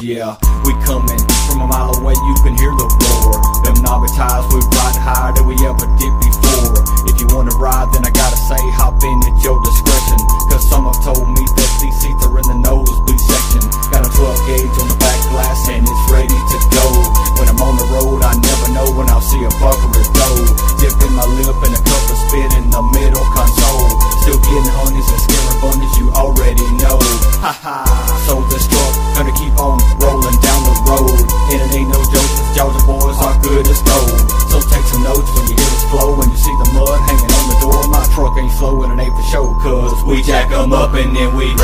Yeah, we coming from a mile away, you can hear the roar. Them knobby tires, we ride higher than we ever did before. If you wanna ride, then I gotta say, hop in at your discretion. Cause some have told me that these seats are in the nosebleed section. Got a 12 gauge on the back glass and it's ready to go. When I'm on the road, I never know when I'll see a bucker is though. Dipping my lip in a cup of spit in the middle console. Still getting honeys and scaring bunnies, you already know. Haha, so this We jack 'em up and then we